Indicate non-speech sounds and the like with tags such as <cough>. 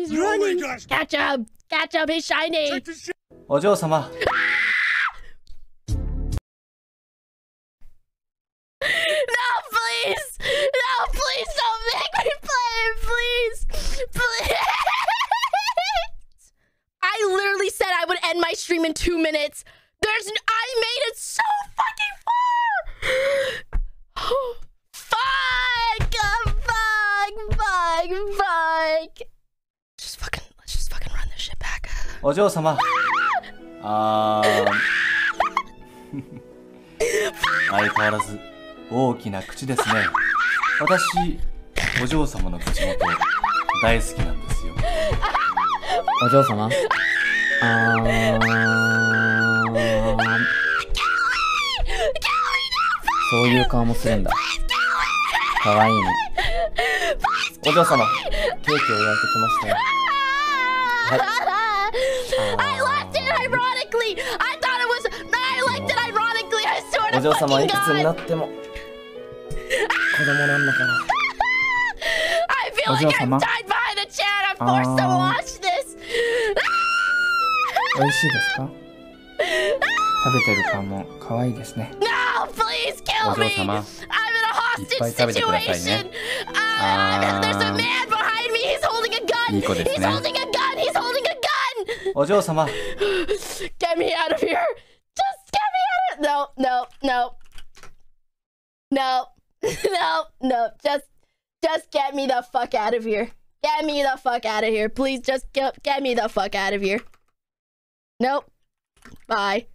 He's oh running. Catch up! Catch up! He's shiny. Oh, Joe-sama. <laughs> no, please. No, please don't make me play it, please. Please. <laughs> I literally said I would end my stream in two minutes. There's, I made it so fucking far. Oh, <gasps> fuck, fuck, fuck, fuck. お嬢様。あー。<laughs> 相変わらず大きな口ですね。私お嬢様の口元大好きなんですよ。お嬢様？あー。そういう顔もするんだ。かわいいね。お嬢様ケーキを焼いてきましたよ I left it ironically. I thought it was. I liked it ironically. I swear お to 嬢様 fucking いくつにな God. <laughs> っても子供なんだから I feel お like 嬢 I'm 様 tied behind the chair and I'm forced to あー watch this. <laughs> 美味しいですか食べてる顔も可愛いですね No, please お kill 嬢 me. 様 I'm in a いっぱい hostage 食べてくださいね situation. Uh, あー there's a man behind me. He's holding a gun. いい子です He's ね holding a お嬢様 Get me out of here. Just get me out of No, no, no. No. <laughs> no, no. Just just get me the fuck out of here. Get me the fuck out of here. Please just get get me the fuck out of here. Nope. Bye.